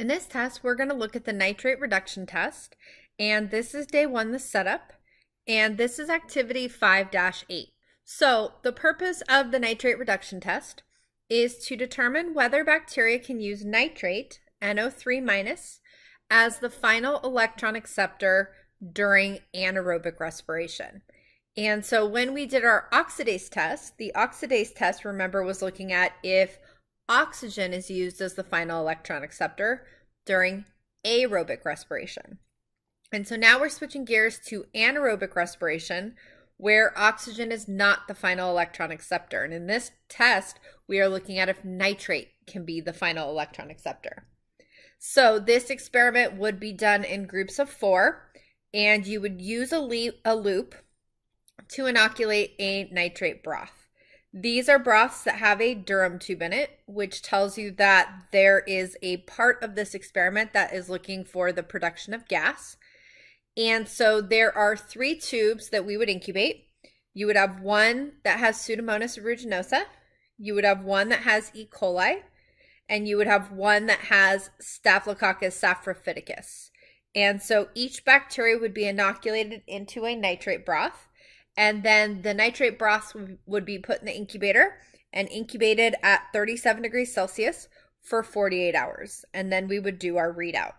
In this test, we're going to look at the nitrate reduction test, and this is day one, the setup, and this is activity 5-8. So the purpose of the nitrate reduction test is to determine whether bacteria can use nitrate, NO3 minus, as the final electron acceptor during anaerobic respiration. And so when we did our oxidase test, the oxidase test, remember, was looking at if oxygen is used as the final electron acceptor during aerobic respiration. And so now we're switching gears to anaerobic respiration, where oxygen is not the final electron acceptor. And in this test, we are looking at if nitrate can be the final electron acceptor. So this experiment would be done in groups of four, and you would use a, a loop to inoculate a nitrate broth. These are broths that have a Durham tube in it, which tells you that there is a part of this experiment that is looking for the production of gas. And so there are three tubes that we would incubate. You would have one that has Pseudomonas aeruginosa, you would have one that has E. coli, and you would have one that has Staphylococcus saprophyticus. And so each bacteria would be inoculated into a nitrate broth and then the nitrate broths would be put in the incubator and incubated at 37 degrees Celsius for 48 hours. And then we would do our readout.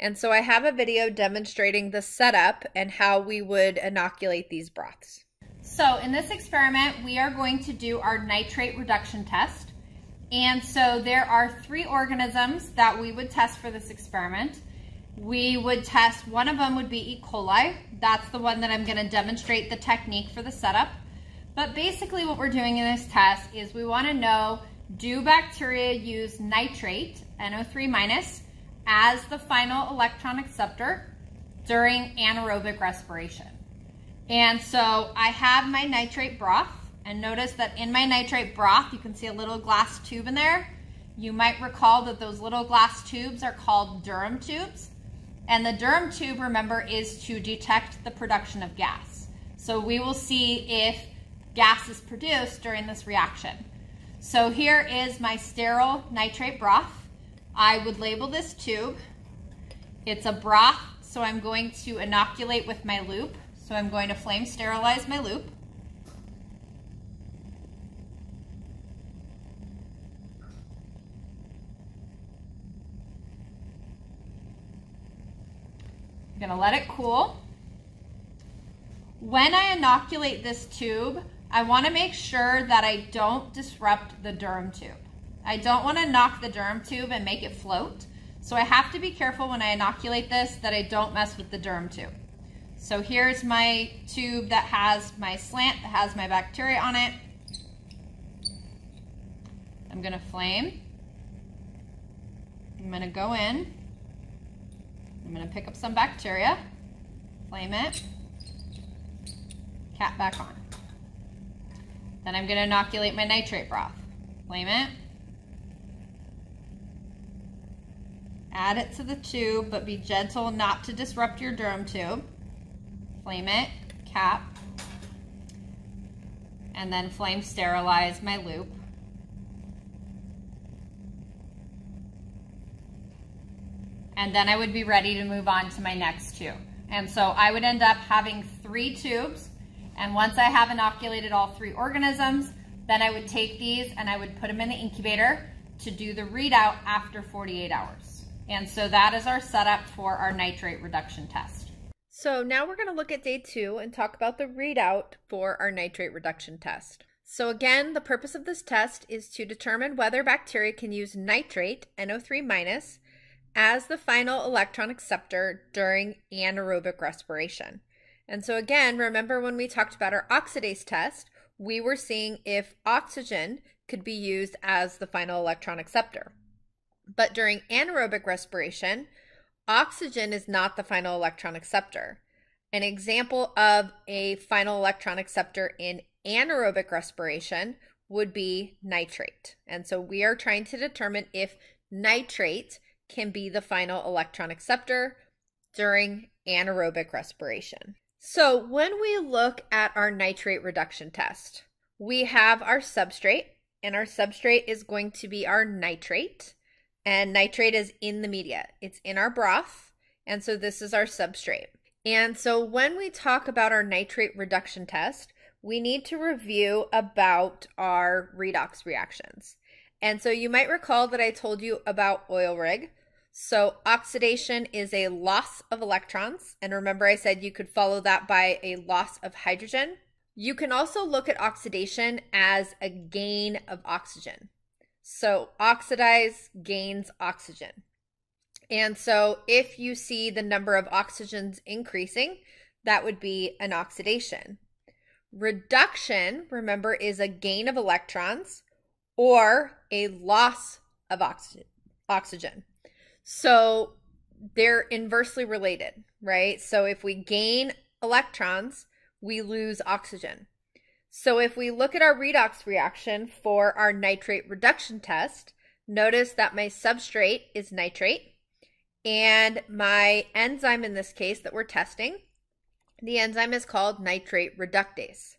And so I have a video demonstrating the setup and how we would inoculate these broths. So in this experiment, we are going to do our nitrate reduction test. And so there are three organisms that we would test for this experiment we would test, one of them would be E. coli. That's the one that I'm gonna demonstrate the technique for the setup. But basically what we're doing in this test is we wanna know, do bacteria use nitrate, NO3 minus, as the final electron acceptor during anaerobic respiration? And so I have my nitrate broth, and notice that in my nitrate broth, you can see a little glass tube in there. You might recall that those little glass tubes are called Durham tubes. And the Durham tube, remember, is to detect the production of gas. So we will see if gas is produced during this reaction. So here is my sterile nitrate broth. I would label this tube. It's a broth, so I'm going to inoculate with my loop. So I'm going to flame sterilize my loop. Gonna let it cool. When I inoculate this tube, I wanna make sure that I don't disrupt the Durham tube. I don't wanna knock the Durham tube and make it float. So I have to be careful when I inoculate this that I don't mess with the Durham tube. So here's my tube that has my slant, that has my bacteria on it. I'm gonna flame. I'm gonna go in. I'm going to pick up some bacteria, flame it, cap back on. Then I'm going to inoculate my nitrate broth. Flame it. Add it to the tube, but be gentle not to disrupt your Durham tube. Flame it, cap, and then flame sterilize my loop. And then I would be ready to move on to my next two. And so I would end up having three tubes, and once I have inoculated all three organisms, then I would take these and I would put them in the incubator to do the readout after 48 hours. And so that is our setup for our nitrate reduction test. So now we're going to look at day two and talk about the readout for our nitrate reduction test. So again, the purpose of this test is to determine whether bacteria can use nitrate, NO3 minus, as the final electron acceptor during anaerobic respiration. And so again, remember when we talked about our oxidase test, we were seeing if oxygen could be used as the final electron acceptor. But during anaerobic respiration, oxygen is not the final electron acceptor. An example of a final electron acceptor in anaerobic respiration would be nitrate. And so we are trying to determine if nitrate can be the final electron acceptor during anaerobic respiration. So when we look at our nitrate reduction test, we have our substrate, and our substrate is going to be our nitrate. and nitrate is in the media. It's in our broth, and so this is our substrate. And so when we talk about our nitrate reduction test, we need to review about our redox reactions. And so you might recall that I told you about oil rig. So oxidation is a loss of electrons. And remember I said you could follow that by a loss of hydrogen. You can also look at oxidation as a gain of oxygen. So oxidize gains oxygen. And so if you see the number of oxygens increasing, that would be an oxidation. Reduction, remember, is a gain of electrons or a loss of oxygen. oxygen. So they're inversely related, right? So if we gain electrons, we lose oxygen. So if we look at our redox reaction for our nitrate reduction test, notice that my substrate is nitrate and my enzyme in this case that we're testing, the enzyme is called nitrate reductase.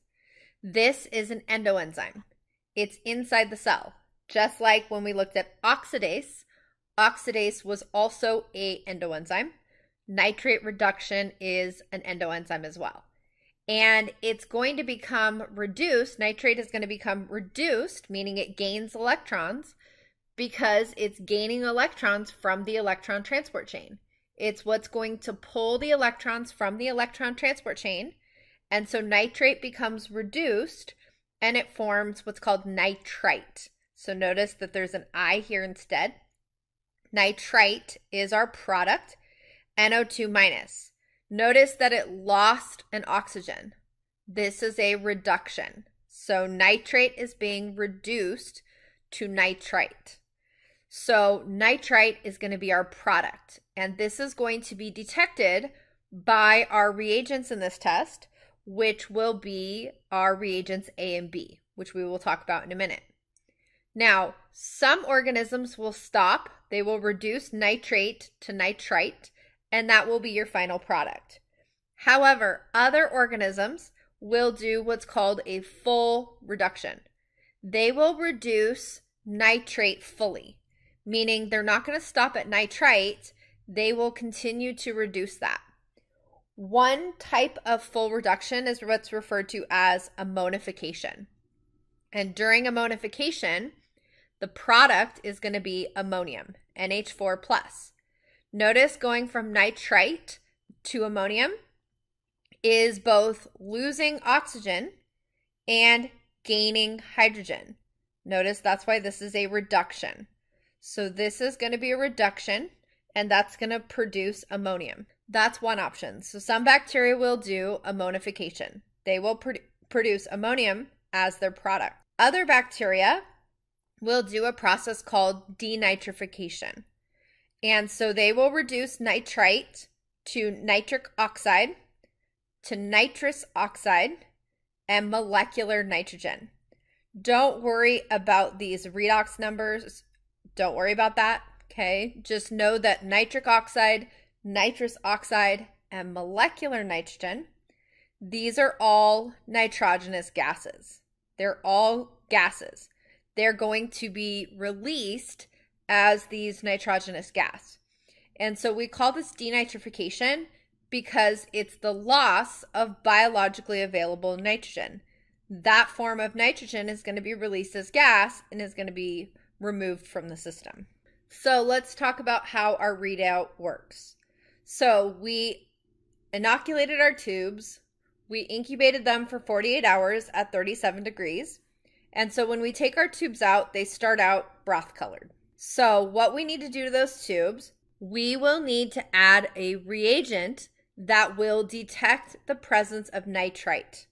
This is an endoenzyme. It's inside the cell. Just like when we looked at oxidase, oxidase was also a endoenzyme. Nitrate reduction is an endoenzyme as well. And it's going to become reduced, nitrate is going to become reduced, meaning it gains electrons because it's gaining electrons from the electron transport chain. It's what's going to pull the electrons from the electron transport chain. And so nitrate becomes reduced and it forms what's called nitrite. So notice that there's an I here instead. Nitrite is our product, NO2 minus. Notice that it lost an oxygen. This is a reduction. So nitrate is being reduced to nitrite. So nitrite is going to be our product. And this is going to be detected by our reagents in this test, which will be our reagents A and B, which we will talk about in a minute. Now, some organisms will stop. They will reduce nitrate to nitrite, and that will be your final product. However, other organisms will do what's called a full reduction. They will reduce nitrate fully meaning they're not going to stop at nitrite, they will continue to reduce that. One type of full reduction is what's referred to as ammonification. And during ammonification, the product is going to be ammonium, NH4 plus. Notice going from nitrite to ammonium is both losing oxygen and gaining hydrogen. Notice that's why this is a reduction. So this is going to be a reduction and that's going to produce ammonium. That's one option. So some bacteria will do ammonification. They will pr- produce ammonium as their product. Other bacteria will do a process called denitrification. And so they will reduce nitrite to nitric oxide, to nitrous oxide, and molecular nitrogen. Don't worry about these redox numbers don't worry about that. Okay. Just know that nitric oxide, nitrous oxide, and molecular nitrogen, these are all nitrogenous gases. They're all gases. They're going to be released as these nitrogenous gas. And so we call this denitrification because it's the loss of biologically available nitrogen. That form of nitrogen is going to be released as gas and is going to be removed from the system. So let's talk about how our readout works. So we inoculated our tubes, we incubated them for 48 hours at 37 degrees. And so when we take our tubes out, they start out broth colored. So what we need to do to those tubes, we will need to add a reagent that will detect the presence of nitrite.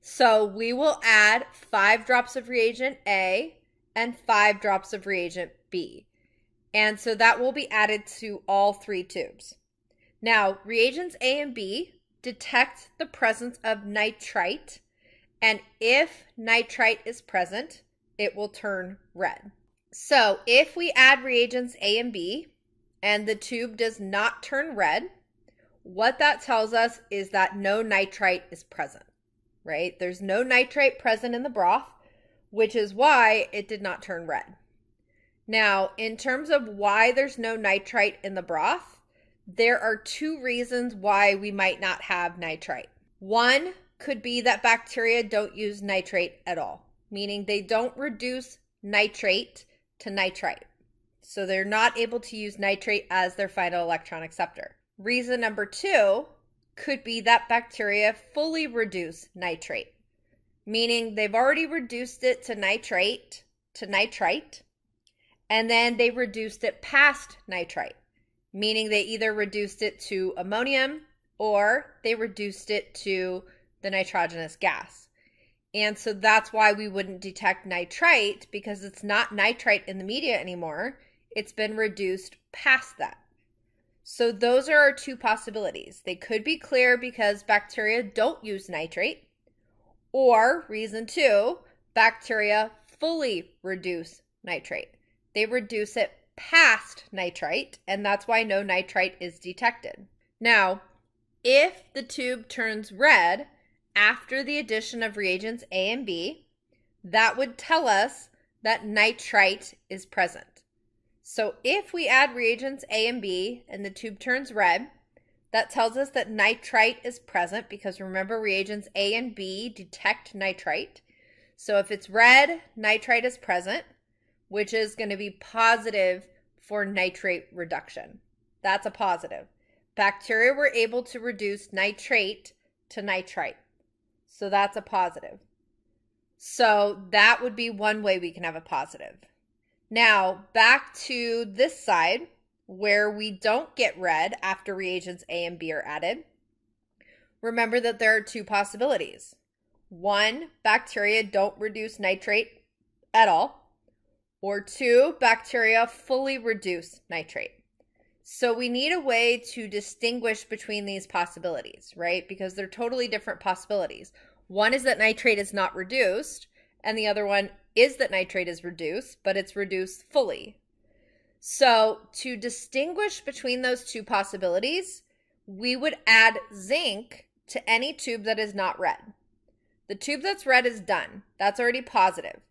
So we will add five drops of reagent A and five drops of reagent B. And so that will be added to all three tubes. Now, reagents A and B detect the presence of nitrite, and if nitrite is present, it will turn red. So, if we add reagents A and B and the tube does not turn red, what that tells us is that no nitrite is present, right? There's no nitrite present in the broth which is why it did not turn red. Now, in terms of why there's no nitrite in the broth, there are two reasons why we might not have nitrite. One could be that bacteria don't use nitrate at all, meaning they don't reduce nitrate to nitrite. So they're not able to use nitrate as their final electron acceptor. Reason number two could be that bacteria fully reduce nitrate, meaning they've already reduced it to nitrate, to nitrite, and then they reduced it past nitrite, meaning they either reduced it to ammonium or they reduced it to the nitrogenous gas. And so that's why we wouldn't detect nitrite because it's not nitrite in the media anymore. It's been reduced past that. So those are our two possibilities. They could be clear because bacteria don't use nitrate, or reason two, bacteria fully reduce nitrate. They reduce it past nitrite, and that's why no nitrite is detected. Now, if the tube turns red after the addition of reagents A and B, that would tell us that nitrite is present. So if we add reagents A and B and the tube turns red, that tells us that nitrite is present because remember reagents A and B detect nitrite. So if it's red, nitrite is present, which is going to be positive for nitrate reduction. That's a positive. Bacteria were able to reduce nitrate to nitrite. So that's a positive. So that would be one way we can have a positive. Now, back to this side where we don't get red after reagents A and B are added. Remember that there are two possibilities. One, bacteria don't reduce nitrate at all. Or two, bacteria fully reduce nitrate. So we need a way to distinguish between these possibilities, right? Because they're totally different possibilities. One is that nitrate is not reduced, and the other one is that nitrate is reduced, but it's reduced fully. So, to distinguish between those two possibilities, we would add zinc to any tube that is not red. The tube that's red is done. That's already positive.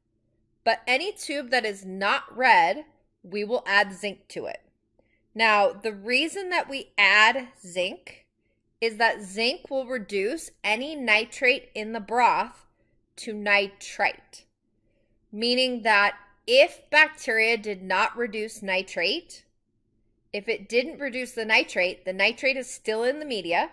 But any tube that is not red, we will add zinc to it. Now, the reason that we add zinc is that zinc will reduce any nitrate in the broth to nitrite, meaning that if bacteria did not reduce nitrate, if it didn't reduce the nitrate, the nitrate is still in the media.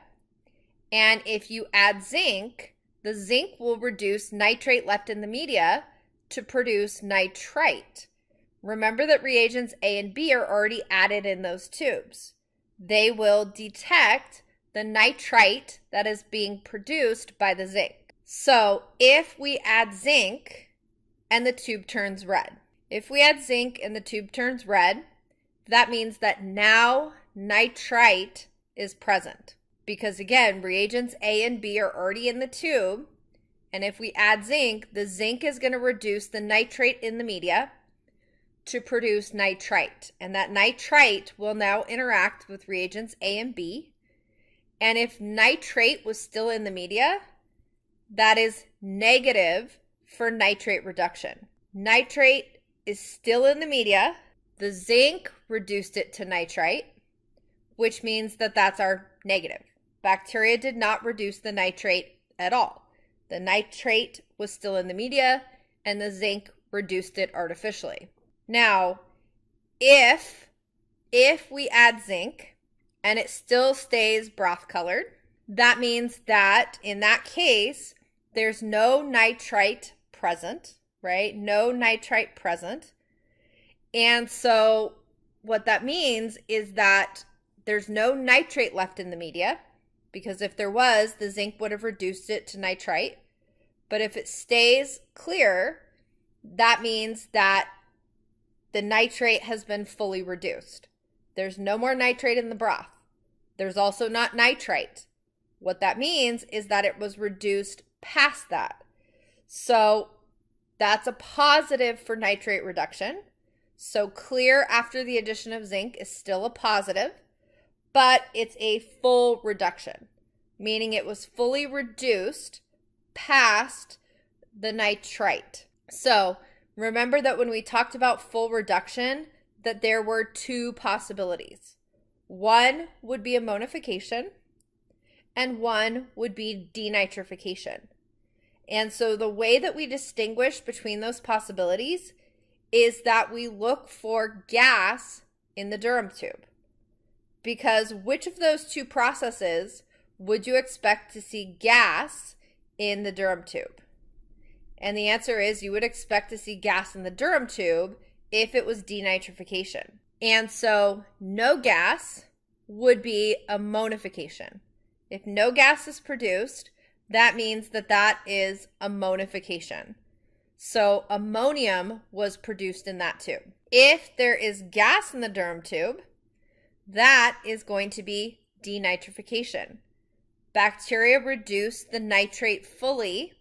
And if you add zinc, the zinc will reduce nitrate left in the media to produce nitrite. Remember that reagents A and B are already added in those tubes. They will detect the nitrite that is being produced by the zinc. So if we add zinc and the tube turns red, if we add zinc and the tube turns red, that means that now nitrite is present. Because again, reagents A and B are already in the tube. And if we add zinc, the zinc is going to reduce the nitrate in the media to produce nitrite. And that nitrite will now interact with reagents A and B. And if nitrate was still in the media, that is negative for nitrate reduction. Nitrate is still in the media. The zinc reduced it to nitrite, which means that that's our negative. Bacteria did not reduce the nitrate at all. The nitrate was still in the media, and the zinc reduced it artificially. Now, if if we add zinc and it still stays broth colored, that means that in that case, there's no nitrite present, right? No nitrite present. And so what that means is that there's no nitrate left in the media because if there was, the zinc would have reduced it to nitrite. But if it stays clear, that means that the nitrate has been fully reduced. There's no more nitrate in the broth. There's also not nitrite. What that means is that it was reduced past that. So that's a positive for nitrate reduction. So clear after the addition of zinc is still a positive, but it's a full reduction, meaning it was fully reduced past the nitrite. So remember that when we talked about full reduction, that there were two possibilities. One would be ammonification, and one would be denitrification. And so the way that we distinguish between those possibilities is that we look for gas in the Durham tube. Because which of those two processes would you expect to see gas in the Durham tube? And the answer is you would expect to see gas in the Durham tube if it was denitrification. And so no gas would be ammonification. If no gas is produced, that means that that is ammonification. So ammonium was produced in that tube. If there is gas in the Durham tube, that is going to be denitrification. Bacteria reduce the nitrate fully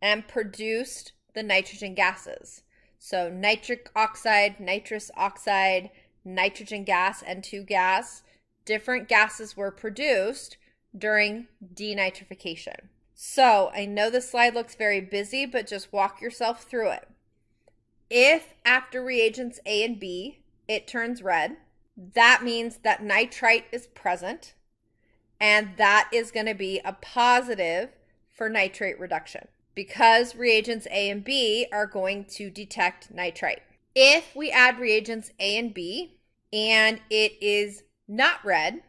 and produced the nitrogen gases. So nitric oxide, nitrous oxide, nitrogen gas, N2 gas, different gases were produced during denitrification. So I know the slide looks very busy, but just walk yourself through it. If after reagents A and B, it turns red, that means that nitrite is present, and that is going to be a positive for nitrate reduction because reagents A and B are going to detect nitrite. If we add reagents A and B and it is not red,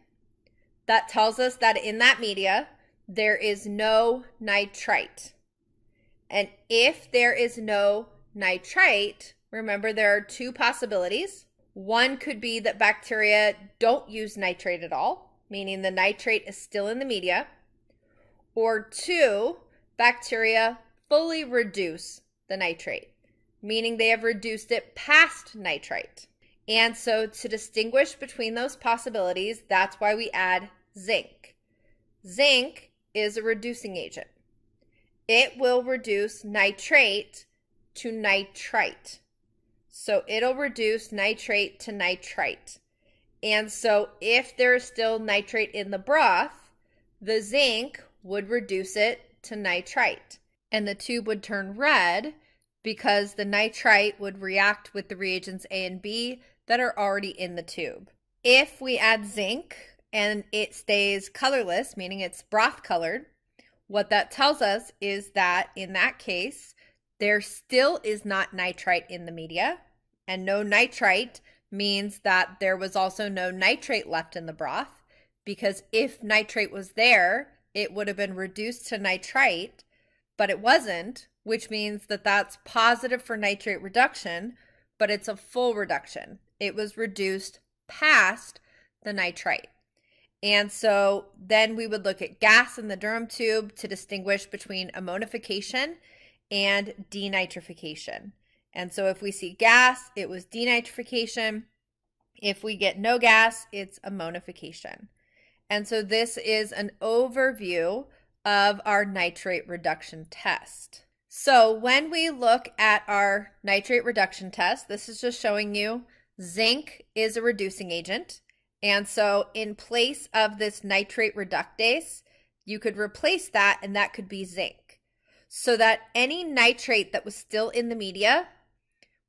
that tells us that in that media, there is no nitrite. And if there is no nitrite, remember there are two possibilities. One could be that bacteria don't use nitrate at all, meaning the nitrate is still in the media. Or two, bacteria fully reduce the nitrate, meaning they have reduced it past nitrite. And so to distinguish between those possibilities, that's why we add zinc. Zinc is a reducing agent. It will reduce nitrate to nitrite. So it'll reduce nitrate to nitrite. And so if there is still nitrate in the broth, the zinc would reduce it to nitrite. And the tube would turn red because the nitrite would react with the reagents A and B that are already in the tube. If we add zinc, and it stays colorless, meaning it's broth colored, what that tells us is that in that case, there still is not nitrite in the media, and no nitrite means that there was also no nitrate left in the broth, because if nitrate was there, it would have been reduced to nitrite, but it wasn't, which means that that's positive for nitrate reduction, but it's a full reduction. It was reduced past the nitrite. And so then we would look at gas in the Durham tube to distinguish between ammonification and denitrification. And so if we see gas, it was denitrification. If we get no gas, it's ammonification. And so this is an overview of our nitrate reduction test. So when we look at our nitrate reduction test, this is just showing you zinc is a reducing agent. And so, in place of this nitrate reductase, you could replace that, and that could be zinc. So that any nitrate that was still in the media,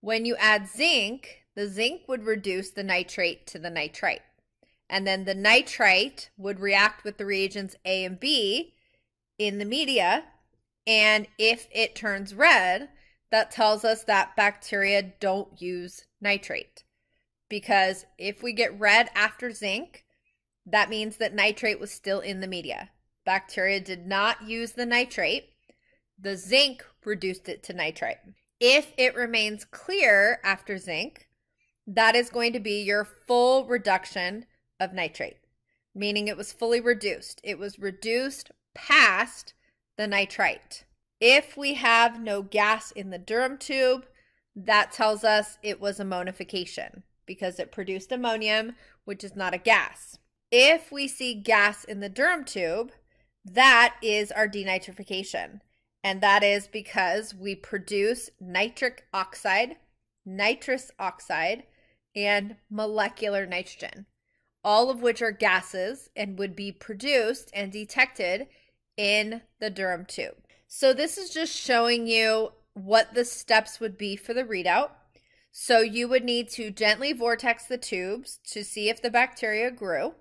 when you add zinc, the zinc would reduce the nitrate to the nitrite. And then the nitrite would react with the reagents A and B in the media. And if it turns red, that tells us that bacteria don't use nitrate because if we get red after zinc, that means that nitrate was still in the media. Bacteria did not use the nitrate. The zinc reduced it to nitrite. If it remains clear after zinc, that is going to be your full reduction of nitrate, meaning it was fully reduced. It was reduced past the nitrite. If we have no gas in the Durham tube, that tells us it was ammonification because it produced ammonium, which is not a gas. If we see gas in the Durham tube, that is our denitrification. And that is because we produce nitric oxide, nitrous oxide, and molecular nitrogen, all of which are gases and would be produced and detected in the Durham tube. So this is just showing you what the steps would be for the readout. So you would need to gently vortex the tubes to see if the bacteria grew.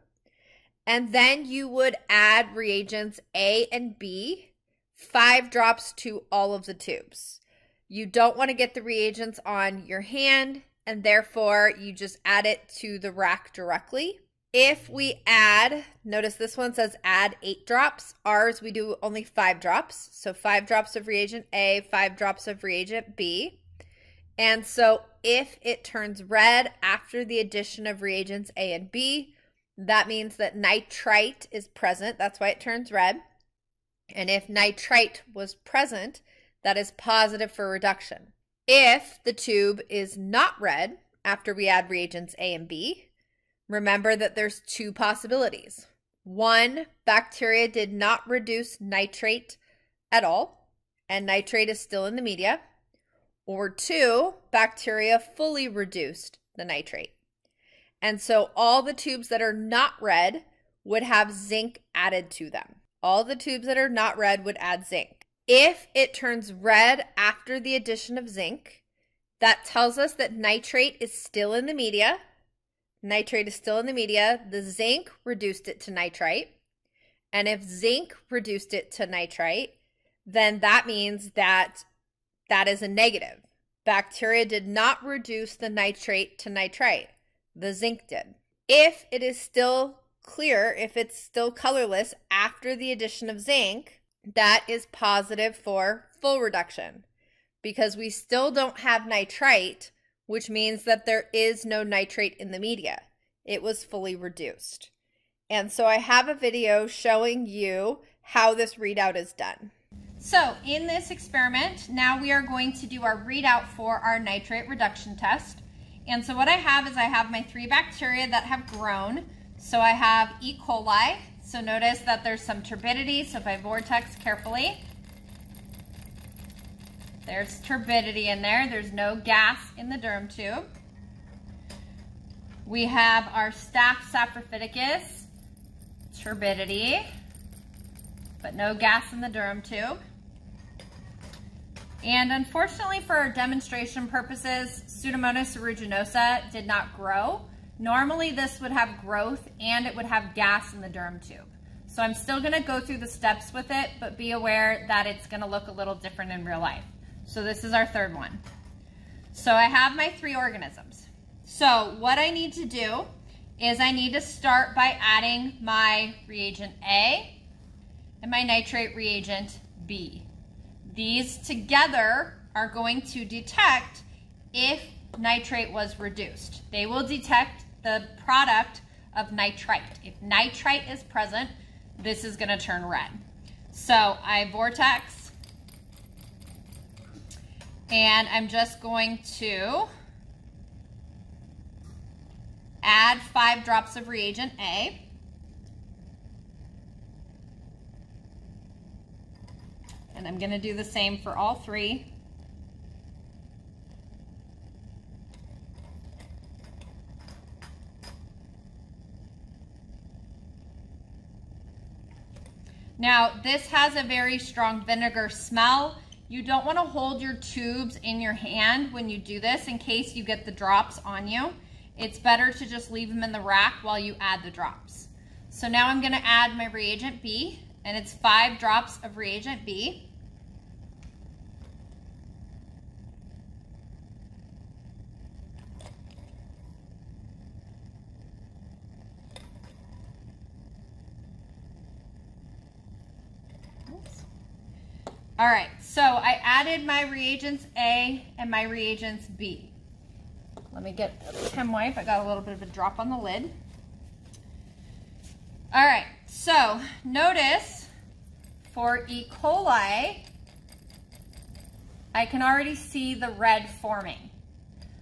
And then you would add reagents A and B, five drops to all of the tubes. You don't want to get the reagents on your hand, and therefore you just add it to the rack directly. If we add, notice this one says add eight drops. Ours, we do only five drops. So five drops of reagent A, five drops of reagent B. And so if it turns red after the addition of reagents A and B, that means that nitrite is present. That's why it turns red. And if nitrite was present, that is positive for reduction. If the tube is not red after we add reagents A and B, remember that there's two possibilities. One, bacteria did not reduce nitrate at all, and nitrate is still in the media. Or two, bacteria fully reduced the nitrate. And so all the tubes that are not red would have zinc added to them. All the tubes that are not red would add zinc. If it turns red after the addition of zinc, that tells us that nitrate is still in the media. Nitrate is still in the media. The zinc reduced it to nitrite. And if zinc reduced it to nitrite, then that means that that is a negative. Bacteria did not reduce the nitrate to nitrite. The zinc did. If it is still clear, if it's still colorless after the addition of zinc, that is positive for full reduction because we still don't have nitrite, which means that there is no nitrate in the media. It was fully reduced. And so I have a video showing you how this readout is done. So in this experiment, now we are going to do our readout for our nitrate reduction test. And so what I have is I have my three bacteria that have grown. So I have E. coli. So notice that there's some turbidity. So if I vortex carefully, there's turbidity in there. There's no gas in the Durham tube. We have our staph saprophyticus, turbidity, but no gas in the Durham tube. And unfortunately for our demonstration purposes, Pseudomonas aeruginosa did not grow. Normally this would have growth and it would have gas in the Durham tube. So I'm still gonna go through the steps with it, but be aware that it's gonna look a little different in real life. So this is our third one. So I have my three organisms. So what I need to do is I need to start by adding my reagent A and my nitrate reagent B. These together are going to detect if nitrate was reduced. They will detect the product of nitrite. If nitrite is present, this is going to turn red. So I vortex and I'm just going to add five drops of reagent A. And I'm going to do the same for all three. Now, this has a very strong vinegar smell. You don't want to hold your tubes in your hand when you do this in case you get the drops on you. It's better to just leave them in the rack while you add the drops. So now I'm going to add my reagent B, and it's five drops of reagent B. All right, so I added my reagents A and my reagents B. Let me get a chem wipe. I got a little bit of a drop on the lid. All right, so notice for E. coli, I can already see the red forming.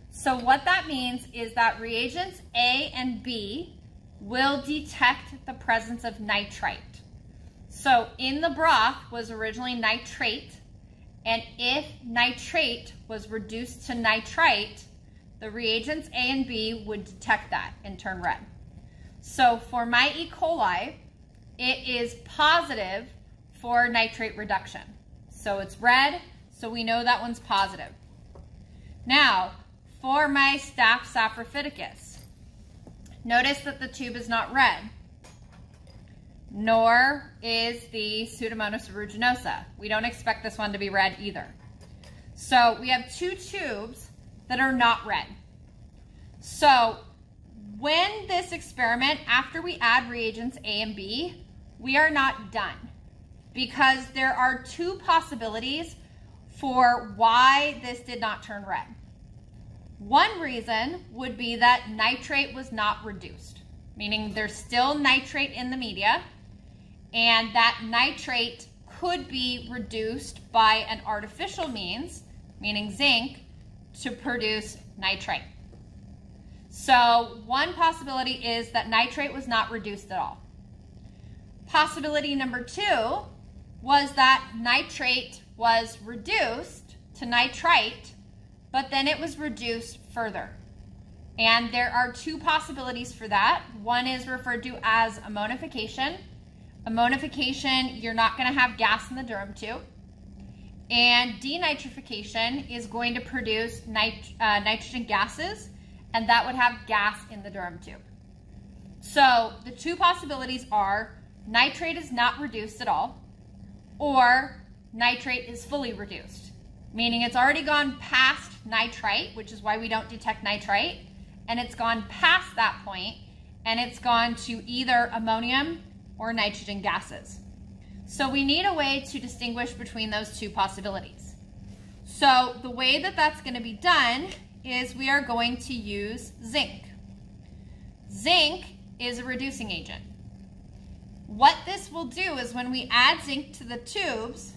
So what that means is that reagents A and B will detect the presence of nitrite. So in the broth was originally nitrate, and if nitrate was reduced to nitrite, the reagents A and B would detect that and turn red. So for my E. coli, it is positive for nitrate reduction. So it's red, So we know that one's positive. Now, for my Staph saprophyticus, notice that the tube is not red, nor is the Pseudomonas aeruginosa. We don't expect this one to be red either. So we have two tubes that are not red. So when this experiment, after we add reagents A and B, we are not done because there are two possibilities for why this did not turn red. One reason would be that nitrate was not reduced, meaning there's still nitrate in the media, and that nitrate could be reduced by an artificial means, meaning zinc, to produce nitrate. So one possibility is that nitrate was not reduced at all. Possibility number two was that nitrate was reduced to nitrite, but then it was reduced further. And there are two possibilities for that. One is referred to as ammonification. Ammonification, you're not going to have gas in the Durham tube. And denitrification is going to produce nit uh, nitrogen gases, and that would have gas in the Durham tube. So the two possibilities are nitrate is not reduced at all, or nitrate is fully reduced, meaning it's already gone past nitrite, which is why we don't detect nitrite, and it's gone past that point, and it's gone to either ammonium or nitrogen gases. So we need a way to distinguish between those two possibilities. So the way that that's going to be done is we are going to use zinc. Zinc is a reducing agent. What this will do is when we add zinc to the tubes,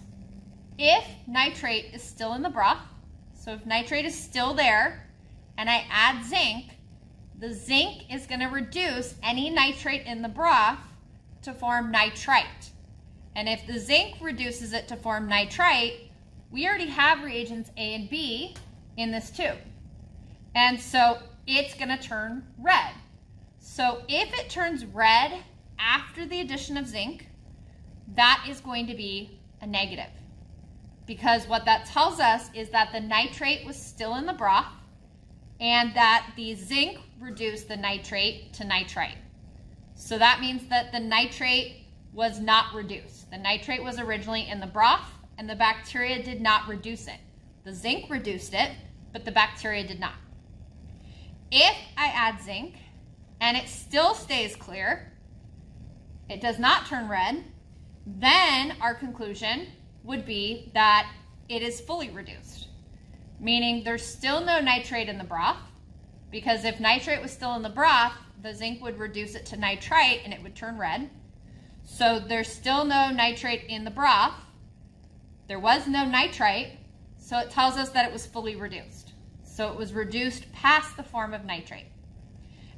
if nitrate is still in the broth, so if nitrate is still there and I add zinc, the zinc is going to reduce any nitrate in the broth to form nitrite. And if the zinc reduces it to form nitrite, we already have reagents A and B in this tube. And so it's going to turn red. So if it turns red after the addition of zinc, that is going to be a negative. Because what that tells us is that the nitrate was still in the broth and that the zinc reduced the nitrate to nitrite. So that means that the nitrate was not reduced. The nitrate was originally in the broth and the bacteria did not reduce it. The zinc reduced it, but the bacteria did not. If I add zinc and it still stays clear, it does not turn red, then our conclusion would be that it is fully reduced, meaning there's still no nitrate in the broth, because if nitrate was still in the broth, the zinc would reduce it to nitrite and it would turn red. So there's still no nitrate in the broth. There was no nitrite, so it tells us that it was fully reduced. So it was reduced past the form of nitrate.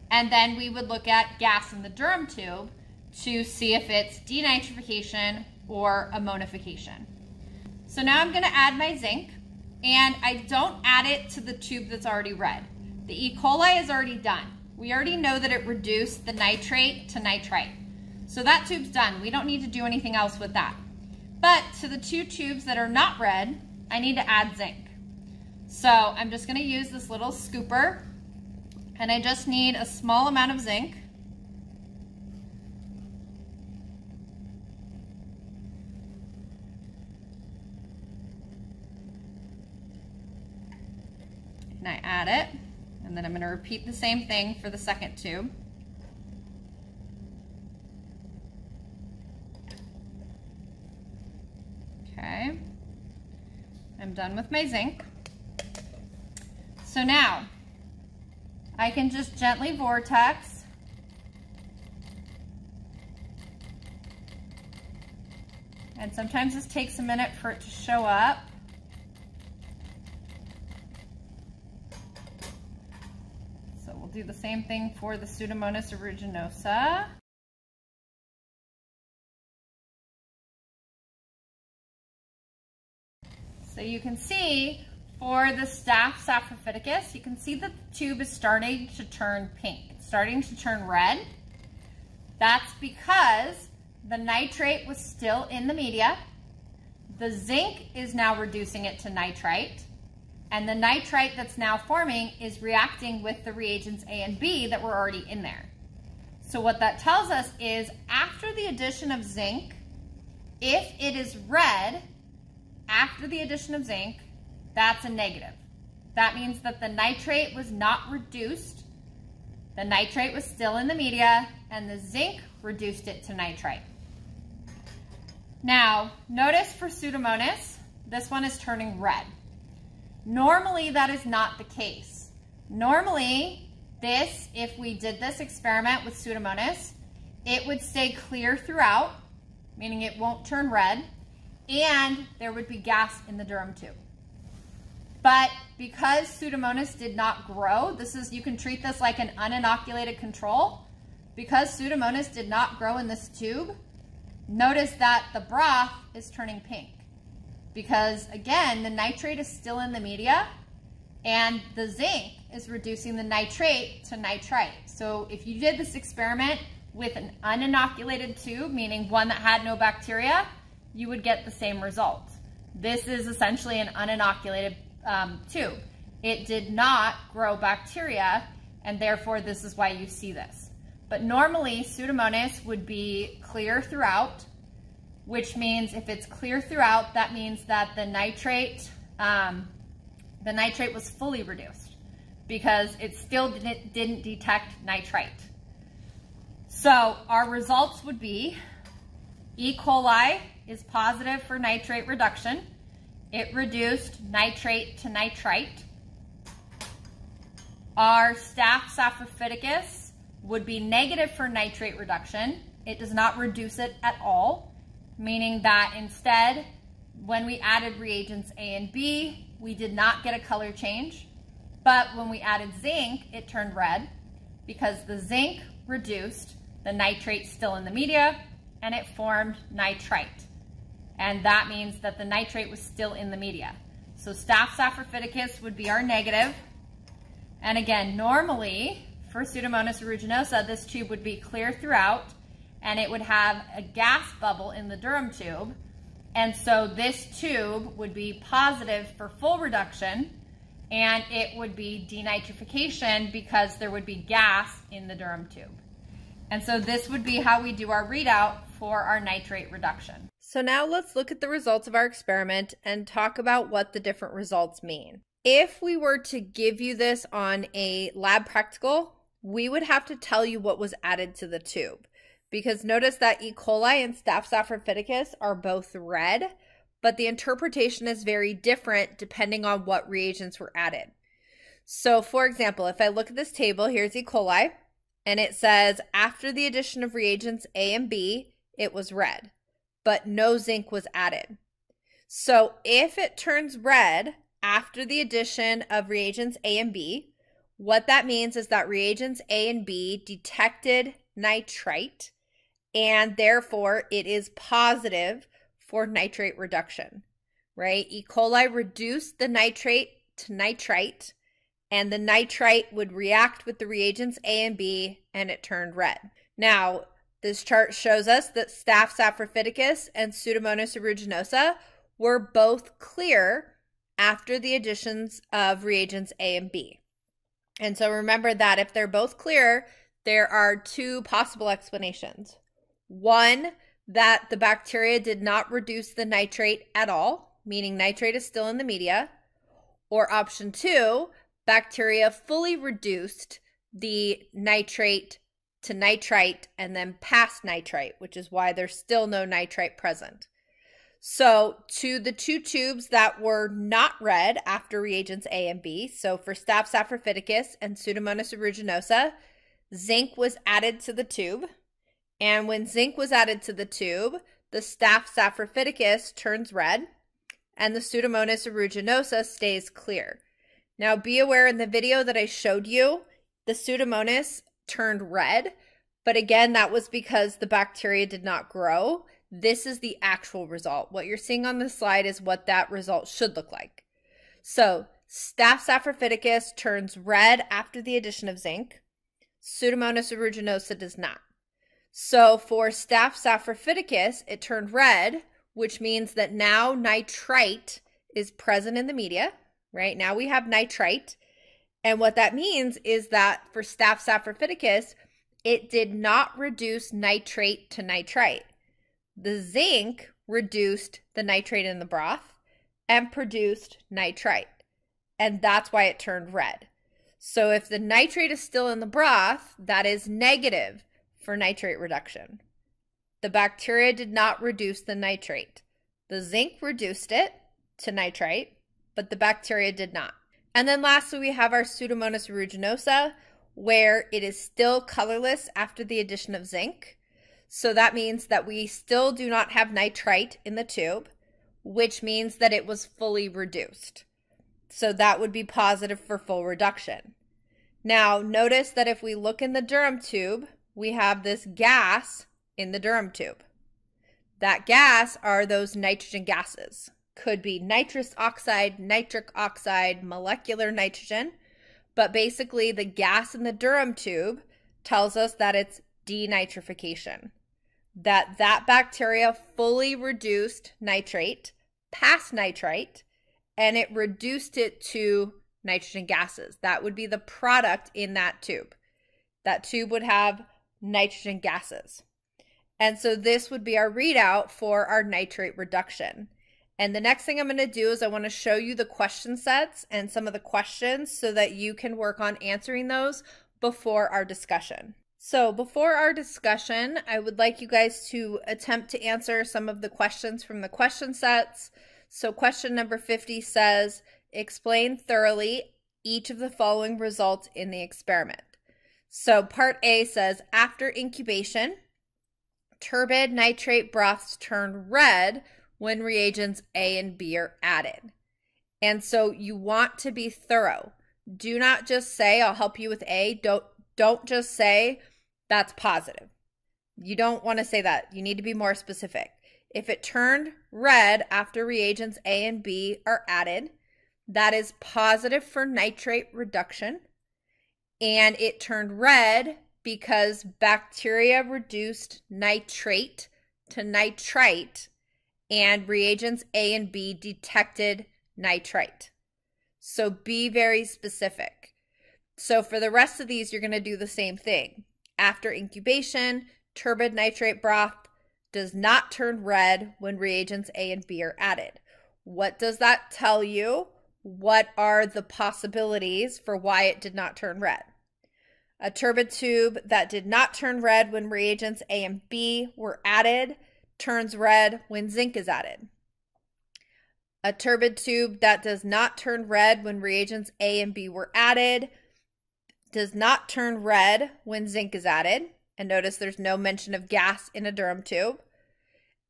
And then we would look at gas in the Durham tube, to see if it's denitrification or ammonification. So now I'm going to add my zinc and I don't add it to the tube that's already red. The E. coli is already done. We already know that it reduced the nitrate to nitrite. So that tube's done. We don't need to do anything else with that. But to the two tubes that are not red, I need to add zinc. So I'm just going to use this little scooper and I just need a small amount of zinc. and I add it. And then I'm going to repeat the same thing for the second tube. Okay. I'm done with my zinc. So now, I can just gently vortex and sometimes this takes a minute for it to show up. Do the same thing for the Pseudomonas aeruginosa. So you can see for the Staph saprophyticus, you can see the tube is starting to turn pink. It's starting to turn red. That's because the nitrate was still in the media. the zinc is now reducing it to nitrite, and the nitrite that's now forming is reacting with the reagents A and B that were already in there. So what that tells us is after the addition of zinc, if it is red, after the addition of zinc, that's a negative. That means that the nitrate was not reduced. The nitrate was still in the media and the zinc reduced it to nitrite. Now, notice for Pseudomonas, this one is turning red. Normally, that is not the case. Normally, this, if we did this experiment with Pseudomonas, it would stay clear throughout, meaning it won't turn red, and there would be gas in the Durham tube. But because Pseudomonas did not grow, this is, you can treat this like an uninoculated control. Because Pseudomonas did not grow in this tube, notice that the broth is turning pink. Because again, the nitrate is still in the media and the zinc is reducing the nitrate to nitrite. So if you did this experiment with an uninoculated tube, meaning one that had no bacteria, you would get the same result. This is essentially an uninoculated um, tube. It did not grow bacteria, and therefore this is why you see this. But normally, Pseudomonas would be clear throughout, which means if it's clear throughout, that means that the nitrate, um, the nitrate was fully reduced because it still didn't, didn't detect nitrite. So our results would be E. coli is positive for nitrate reduction. It reduced nitrate to nitrite. Our staph saprophyticus would be negative for nitrate reduction. It does not reduce it at all, meaning that instead, when we added reagents A and B, we did not get a color change. But when we added zinc, it turned red because the zinc reduced the nitrate still in the media and it formed nitrite. And that means that the nitrate was still in the media. So staph saprophyticus would be our negative. And again, normally for Pseudomonas aeruginosa, this tube would be clear throughout and it would have a gas bubble in the Durham tube. And so this tube would be positive for full reduction and it would be denitrification because there would be gas in the Durham tube. And so this would be how we do our readout for our nitrate reduction. So now let's look at the results of our experiment and talk about what the different results mean. If we were to give you this on a lab practical, we would have to tell you what was added to the tube. Because notice that E. coli and Staph saprophyticus are both red, but the interpretation is very different depending on what reagents were added. So for example, if I look at this table, here's E. coli, and it says after the addition of reagents A and B, it was red, but no zinc was added. So if it turns red after the addition of reagents A and B, what that means is that reagents A and B detected nitrite and therefore it is positive for nitrate reduction, right? E. coli reduced the nitrate to nitrite and the nitrite would react with the reagents A and B and it turned red. Now, this chart shows us that Staph saprophyticus and Pseudomonas aeruginosa were both clear after the additions of reagents A and B. And so remember that if they're both clear, there are two possible explanations. One, that the bacteria did not reduce the nitrate at all, meaning nitrate is still in the media. Or option two, bacteria fully reduced the nitrate to nitrite and then past nitrite, which is why there's still no nitrite present. So, to the two tubes that were not red after reagents A and B, so for Staph saprophyticus and Pseudomonas aeruginosa, zinc was added to the tube. And when zinc was added to the tube, the Staph saprophyticus turns red and the Pseudomonas aeruginosa stays clear. Now, be aware in the video that I showed you, the Pseudomonas turned red, but again, that was because the bacteria did not grow this is the actual result. What you're seeing on the slide is what that result should look like. So Staph saprophyticus turns red after the addition of zinc. Pseudomonas aeruginosa does not. So for Staph saprophyticus, it turned red which means that now nitrite is present in the media, right? Now we have nitrite. And what that means is that for Staph saprophyticus, it did not reduce nitrate to nitrite. The zinc reduced the nitrate in the broth and produced nitrite. And that's why it turned red. So if the nitrate is still in the broth, that is negative for nitrate reduction. The bacteria did not reduce the nitrate. The zinc reduced it to nitrite, but the bacteria did not. And then lastly, we have our Pseudomonas aeruginosa, where it is still colorless after the addition of zinc. So that means that we still do not have nitrite in the tube, which means that it was fully reduced. So that would be positive for full reduction. Now, notice that if we look in the Durham tube, we have this gas in the Durham tube. That gas are those nitrogen gases. Could be nitrous oxide, nitric oxide, molecular nitrogen, but basically, the gas in the Durham tube tells us that it's denitrification. That that bacteria fully reduced nitrate past nitrite and it reduced it to nitrogen gases. That would be the product in that tube. That tube would have nitrogen gases. And so this would be our readout for our nitrate reduction. And the next thing I'm going to do is I want to show you the question sets and some of the questions so that you can work on answering those before our discussion. So before our discussion, I would like you guys to attempt to answer some of the questions from the question sets. So question number 50 says, explain thoroughly each of the following results in the experiment. So part A says, after incubation, turbid nitrate broths turn red when reagents A and B are added. And so you want to be thorough. Do not just say I'll help you with A. Don't don't just say that's positive. You don't want to say that. You need to be more specific. If it turned red after reagents A and B are added, that is positive for nitrate reduction. And it turned red because bacteria reduced nitrate to nitrite and reagents A and B detected nitrite. So be very specific. So for the rest of these, you're going to do the same thing. After incubation, turbid nitrate broth does not turn red when reagents A and B are added. What does that tell you? What are the possibilities for why it did not turn red? A turbid tube that did not turn red when reagents A and B were added turns red when zinc is added. A turbid tube that does not turn red when reagents A and B were added does not turn red when zinc is added. And notice there's no mention of gas in a Durham tube.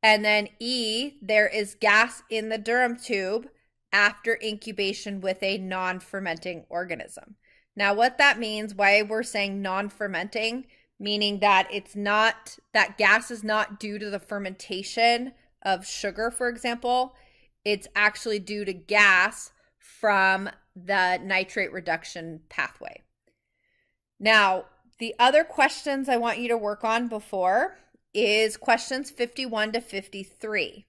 And then E, there is gas in the Durham tube after incubation with a non fermenting organism. Now, what that means, why we're saying non fermenting, meaning that it's not that gas is not due to the fermentation of sugar, for example. It's actually due to gas from the nitrate reduction pathway. Now, the other questions I want you to work on before is questions 51 to 53.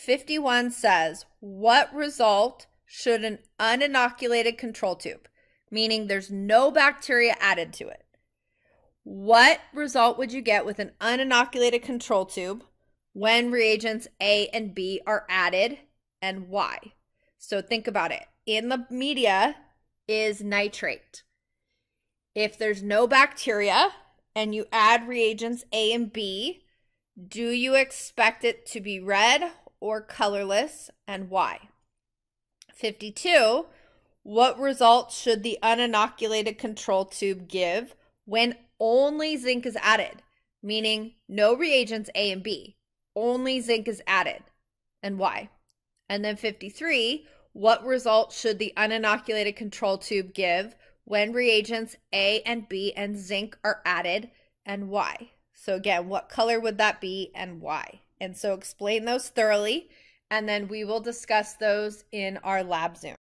51 says, What result should an uninoculated control tube, meaning there's no bacteria added to it, what result would you get with an uninoculated control tube when reagents A and B are added and why? So think about it. In the media is nitrate. If there's no bacteria and you add reagents A and B, do you expect it to be red or colorless and why? 52. What results should the uninoculated control tube give when only zinc is added, meaning no reagents A and B, only zinc is added, and why? And then 53, what result should the uninoculated control tube give when reagents A and B and zinc are added, and why? So, again, what color would that be and why? And so, explain those thoroughly, and then we will discuss those in our lab Zoom.